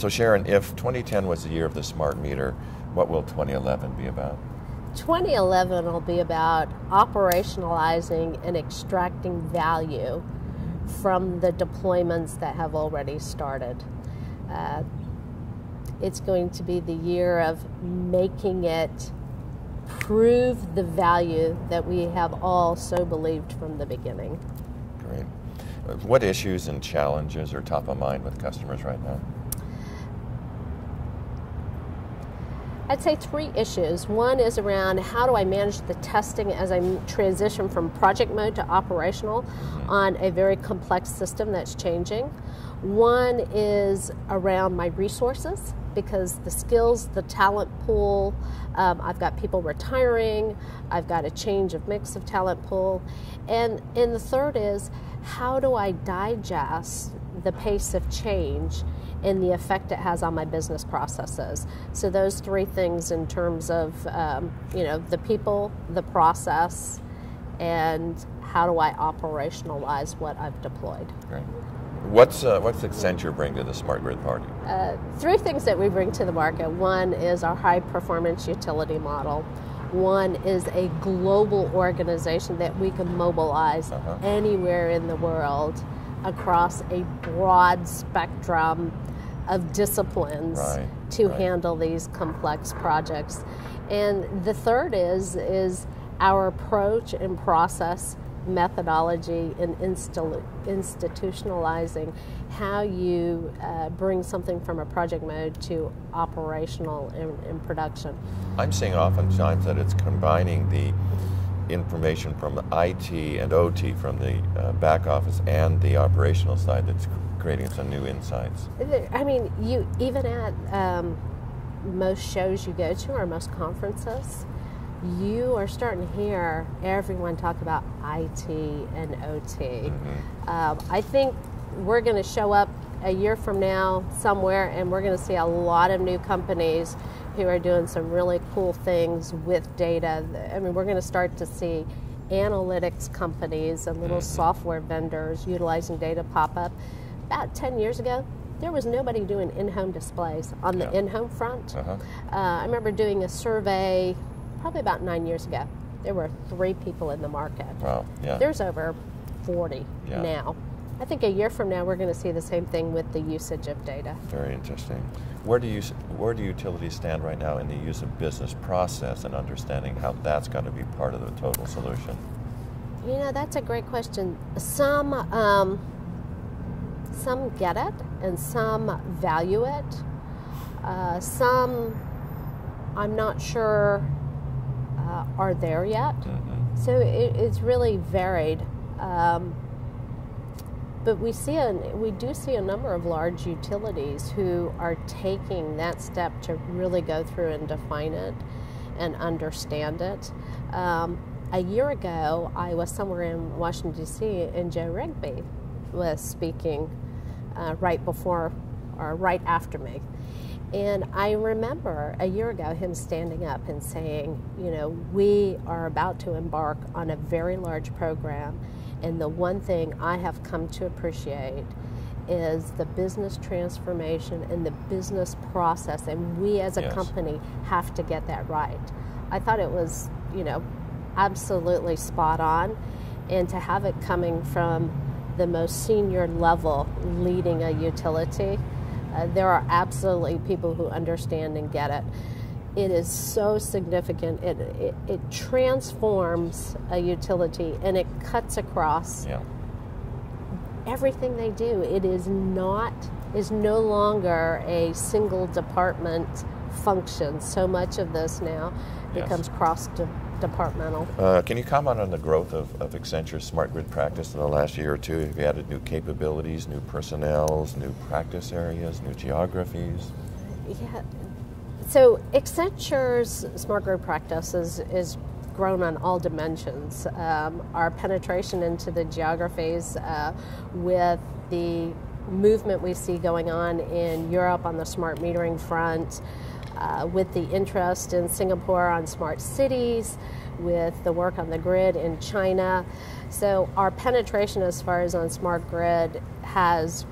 so Sharon, if 2010 was the year of the smart meter, what will 2011 be about? 2011 will be about operationalizing and extracting value from the deployments that have already started. Uh, it's going to be the year of making it prove the value that we have all so believed from the beginning. Great. What issues and challenges are top of mind with customers right now? I'd say three issues. One is around how do I manage the testing as I transition from project mode to operational on a very complex system that's changing. One is around my resources because the skills, the talent pool, um, I've got people retiring, I've got a change of mix of talent pool. And, and the third is how do I digest the pace of change and the effect it has on my business processes. So those three things in terms of um, you know the people, the process, and how do I operationalize what I've deployed. Great. What's uh, what's Accenture bring to the smart grid party? Uh, three things that we bring to the market. One is our high performance utility model. One is a global organization that we can mobilize uh-huh. anywhere in the world across a broad spectrum of disciplines right, to right. handle these complex projects. And the third is is our approach and process methodology in institutionalizing how you uh, bring something from a project mode to operational in, in production. I'm seeing oftentimes that it's combining the information from the IT and OT from the uh, back office and the operational side that's creating some new insights. I mean, you even at um, most shows you go to or most conferences, you are starting to hear everyone talk about IT and OT. Mm-hmm. Um, I think we're going to show up a year from now somewhere and we're going to see a lot of new companies who are doing some really cool things with data. I mean, we're going to start to see analytics companies and little mm-hmm. software vendors utilizing data pop up. About 10 years ago, there was nobody doing in-home displays on the yeah. in-home front. Uh-huh. Uh, I remember doing a survey probably about nine years ago. There were three people in the market. Wow. Yeah. There's over 40 yeah. now. I think a year from now we're going to see the same thing with the usage of data. Very interesting. Where do you where do utilities stand right now in the use of business process and understanding how that's got to be part of the total solution? You know, that's a great question. Some um, some get it and some value it. Uh, some I'm not sure uh, are there yet. Mm-hmm. So it, it's really varied. Um, but we see a, we do see a number of large utilities who are taking that step to really go through and define it and understand it. Um, a year ago, I was somewhere in Washington D.C. and Joe Rigby was speaking uh, right before or right after me, and I remember a year ago him standing up and saying, you know, we are about to embark on a very large program, and the one thing I have come to appreciate is the business transformation and the business process, and we as a yes. company have to get that right. I thought it was, you know, absolutely spot on, and to have it coming from the most senior level leading a utility uh, there are absolutely people who understand and get it. It is so significant. It, it, it transforms a utility and it cuts across yeah. everything they do. It is not is no longer a single department function. So much of this now yes. becomes cross departmental. Uh, can you comment on the growth of, of Accenture's smart grid practice in the last year or two? Have you added new capabilities, new personnels, new practice areas, new geographies? Yeah. So Accenture's smart grid practice is, is grown on all dimensions. Um, our penetration into the geographies uh, with the movement we see going on in Europe on the smart metering front, uh, with the interest in Singapore on smart cities, with the work on the grid in China. So our penetration as far as on smart grid has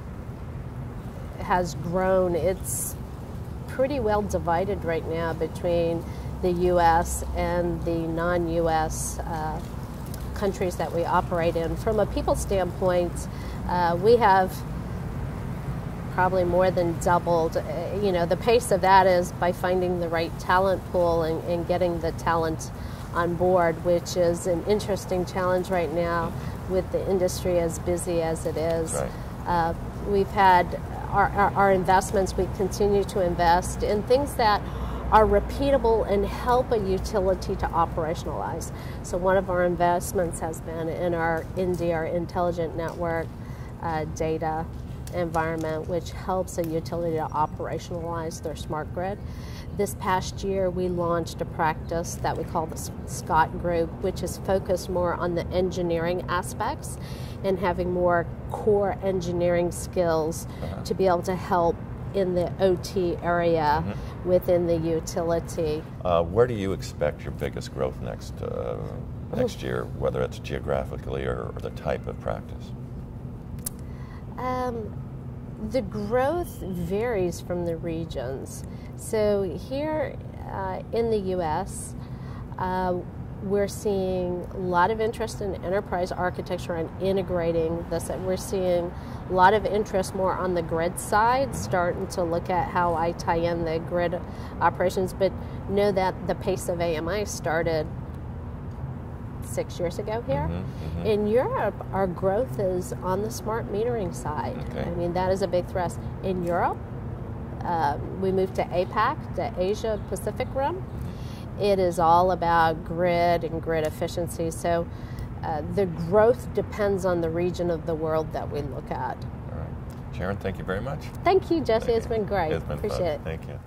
has grown. It's pretty well divided right now between the U.S. and the non-U.S. Uh, countries that we operate in. From a people standpoint, uh, we have probably more than doubled. Uh, you know, the pace of that is by finding the right talent pool and, and getting the talent on board, which is an interesting challenge right now with the industry as busy as it is. Right. Uh, we've had our, our, our investments, we continue to invest in things that are repeatable and help a utility to operationalize. So one of our investments has been in our INDE, our intelligent network uh, data environment, which helps a utility to operationalize their smart grid. This past year, we launched a practice that we call the Scott Group, which is focused more on the engineering aspects and having more core engineering skills uh-huh. to be able to help in the OT area mm-hmm. within the utility. Uh, where do you expect your biggest growth next uh, next year, whether it's geographically or, or the type of practice? Um, the growth varies from the regions. So here uh, in the U.S. Uh, we're seeing a lot of interest in enterprise architecture and integrating this. We're seeing a lot of interest more on the grid side, starting to look at how I tie in the grid operations, but know that the pace of AMI started six years ago here. Mm-hmm, mm-hmm. In Europe, our growth is on the smart metering side. Okay. I mean, that is a big thrust. In Europe, uh, we moved to APAC, the Asia Pacific Rim it is all about grid and grid efficiency. So uh, the growth depends on the region of the world that we look at. All right. Sharon, thank you very much. Thank you, Jesse. Thank it's you. been great. It's been Appreciate fun. it. Thank you.